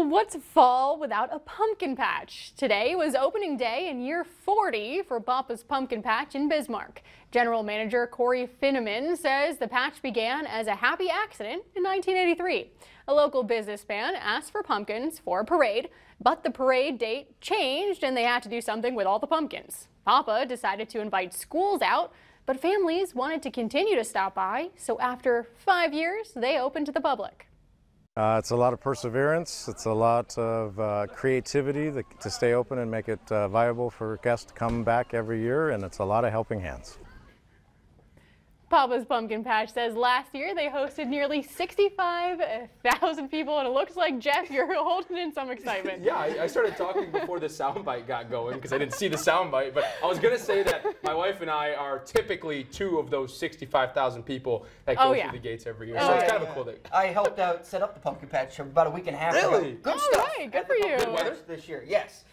Well, what's fall without a pumpkin patch? Today was opening day in year 40 for Papa's Pumpkin Patch in Bismarck. General Manager Corey Finneman says the patch began as a happy accident in 1983. A local businessman asked for pumpkins for a parade, but the parade date changed and they had to do something with all the pumpkins. Papa decided to invite schools out, but families wanted to continue to stop by, so after five years, they opened to the public. Uh, it's a lot of perseverance. It's a lot of uh, creativity to, stay open and make it uh, viable for guests to come back every year, and it's a lot of helping hands. Papa's Pumpkin Patch says last year they hosted nearly 65,000 people, and it looks like, Jeff, you're holding in some excitement. yeah, I, I, started talking before the soundbite got going because I didn't see the soundbite, but I was going to say that my wife and I are typically two of those 65,000 people that go oh, yeah. through the gates every year. Oh, so it's kind of a cool thing. I helped out set up the Pumpkin Patch about a week and a half really? ago. Good All stuff. Right, good for you. Good weather this year, yes.